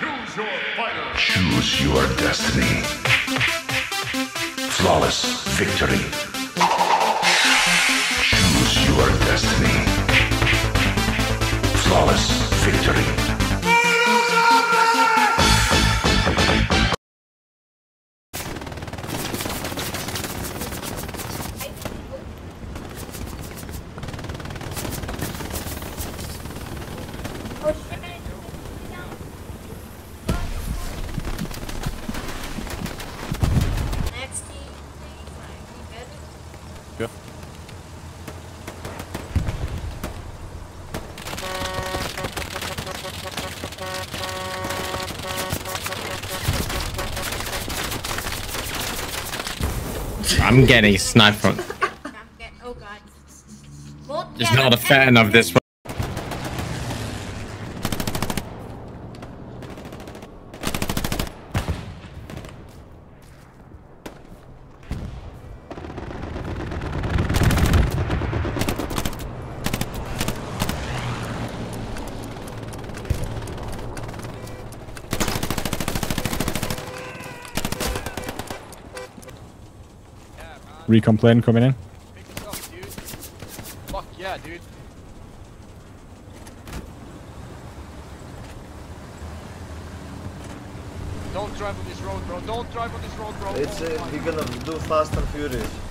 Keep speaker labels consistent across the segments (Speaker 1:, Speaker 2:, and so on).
Speaker 1: Choose your fighter.
Speaker 2: Choose your destiny. Flawless victory. Choose your destiny. Flawless victory.
Speaker 3: Oh, I'm getting sniped from.
Speaker 4: Oh god.
Speaker 3: Just not a fan of this.
Speaker 5: Recon plane coming in.
Speaker 6: Up. Fuck yeah, dude. Don't drive on this road, bro. Don't drive on this road, bro.
Speaker 7: It's
Speaker 6: Oh
Speaker 7: uh,
Speaker 6: my
Speaker 7: we're gonna do Fast and Furious.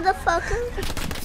Speaker 4: Motherfucker.